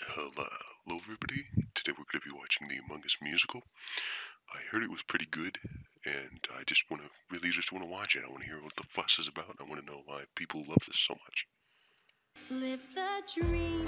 Hello, everybody. Today we're going to be watching the Among Us musical. I heard it was pretty good, and I just want to really just want to watch it. I want to hear what the fuss is about. I want to know why people love this so much. Live the dream,